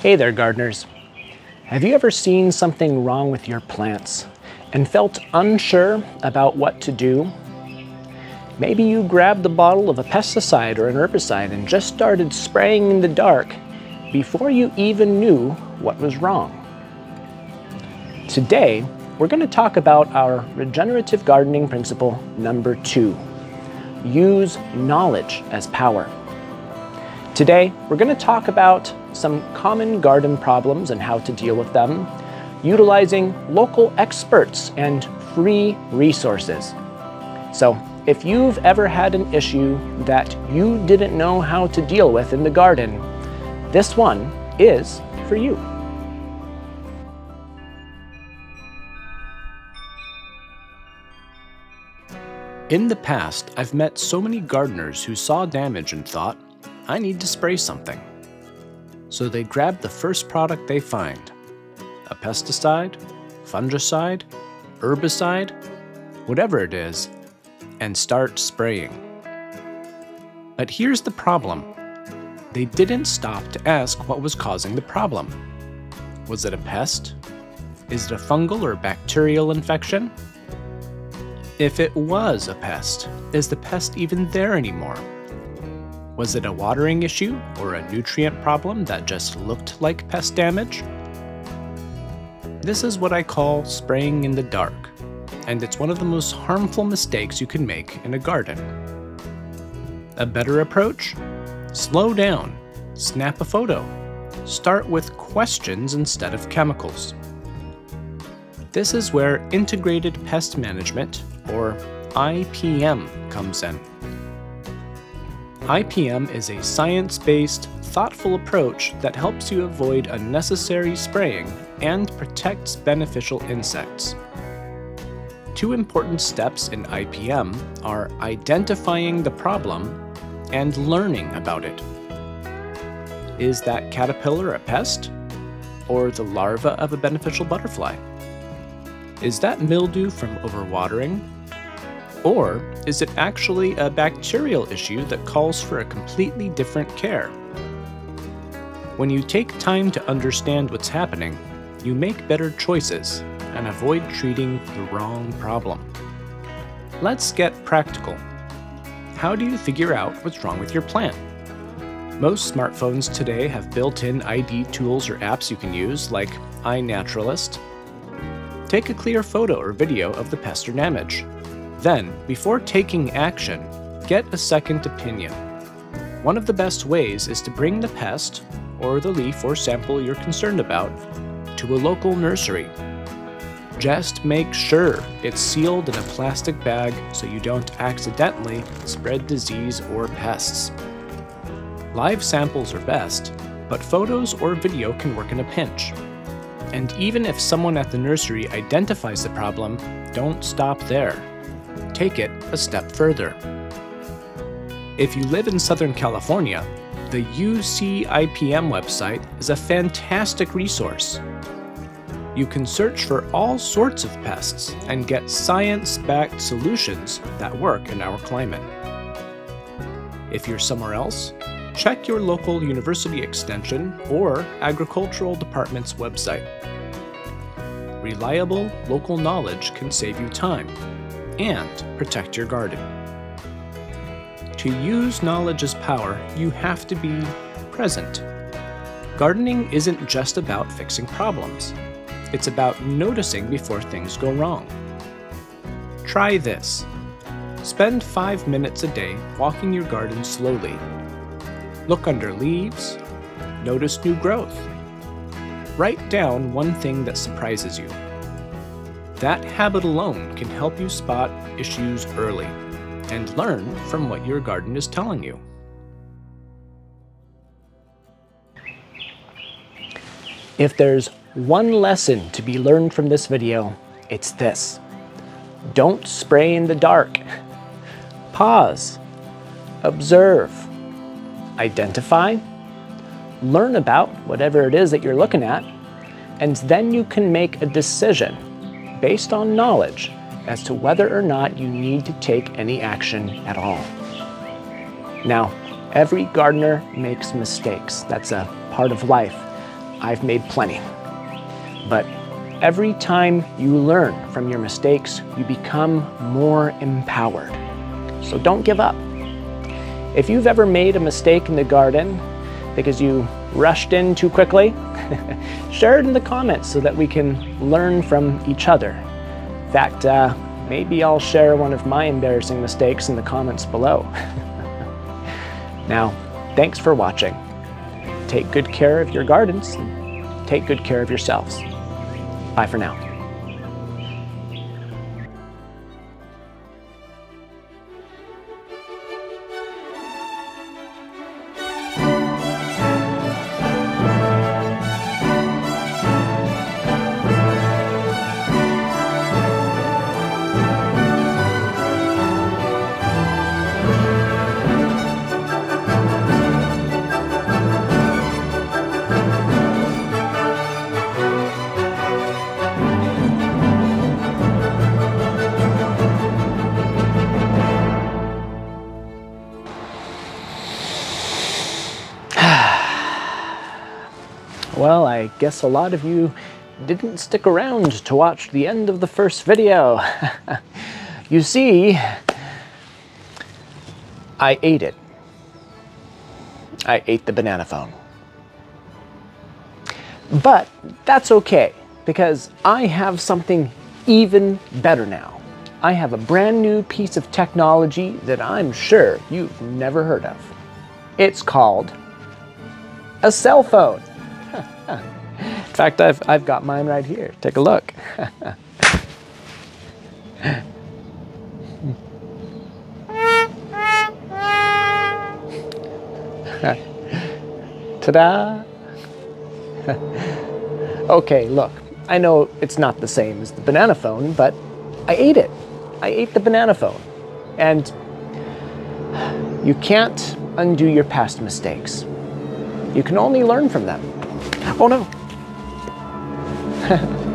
Hey there, gardeners. Have you ever seen something wrong with your plants and felt unsure about what to do? Maybe you grabbed the bottle of a pesticide or an herbicide and just started spraying in the dark before you even knew what was wrong. Today, we're going to talk about our regenerative gardening principle number two. Use knowledge as power. Today, we're going to talk about some common garden problems and how to deal with them, utilizing local experts and free resources. So, if you've ever had an issue that you didn't know how to deal with in the garden, this one is for you. In the past, I've met so many gardeners who saw damage and thought, I need to spray something. So they grab the first product they find a pesticide, fungicide, herbicide, whatever it is, and start spraying. But here's the problem they didn't stop to ask what was causing the problem. Was it a pest? Is it a fungal or bacterial infection? If it was a pest, is the pest even there anymore? Was it a watering issue or a nutrient problem that just looked like pest damage? This is what I call spraying in the dark, and it's one of the most harmful mistakes you can make in a garden. A better approach? Slow down, snap a photo, start with questions instead of chemicals. This is where Integrated Pest Management, or IPM, comes in. IPM is a science based, thoughtful approach that helps you avoid unnecessary spraying and protects beneficial insects. Two important steps in IPM are identifying the problem and learning about it. Is that caterpillar a pest? Or the larva of a beneficial butterfly? Is that mildew from overwatering? Or is it actually a bacterial issue that calls for a completely different care? When you take time to understand what's happening, you make better choices and avoid treating the wrong problem. Let's get practical. How do you figure out what's wrong with your plant? Most smartphones today have built in ID tools or apps you can use, like iNaturalist. Take a clear photo or video of the pest or damage. Then, before taking action, get a second opinion. One of the best ways is to bring the pest, or the leaf or sample you're concerned about, to a local nursery. Just make sure it's sealed in a plastic bag so you don't accidentally spread disease or pests. Live samples are best, but photos or video can work in a pinch. And even if someone at the nursery identifies the problem, don't stop there take it a step further. If you live in Southern California, the UCIPM website is a fantastic resource. You can search for all sorts of pests and get science backed solutions that work in our climate. If you're somewhere else, check your local university extension or agricultural department's website. Reliable local knowledge can save you time and protect your garden. To use knowledge as power, you have to be present. Gardening isn't just about fixing problems, it's about noticing before things go wrong. Try this. Spend five minutes a day walking your garden slowly. Look under leaves, notice new growth. Write down one thing that surprises you. That habit alone can help you spot issues early and learn from what your garden is telling you. If there's one lesson to be learned from this video, it's this. Don't spray in the dark. Pause. Observe. Identify. Learn about whatever it is that you're looking at, and then you can make a decision based on knowledge as to whether or not you need to take any action at all. Now, every gardener makes mistakes. That's a part of life. I've made plenty. But every time you learn from your mistakes, you become more empowered. So don't give up. If you've ever made a mistake in the garden because you rushed in too quickly, share it in the comments so that we can learn from each other. In fact, uh, maybe I'll share one of my embarrassing mistakes in the comments below. now, thanks for watching. Take good care of your gardens take good care of yourselves. Bye for now. Well, I guess a lot of you didn't stick around to watch the end of the first video. you see, I ate it. I ate the banana phone. But that's okay, because I have something even better now. I have a brand new piece of technology that I'm sure you've never heard of. It's called a cell phone. In fact, I've, I've got mine right here. Take a look. Ta-da! okay, look, I know it's not the same as the banana phone, but I ate it. I ate the banana phone. And you can't undo your past mistakes. You can only learn from them. Oh no.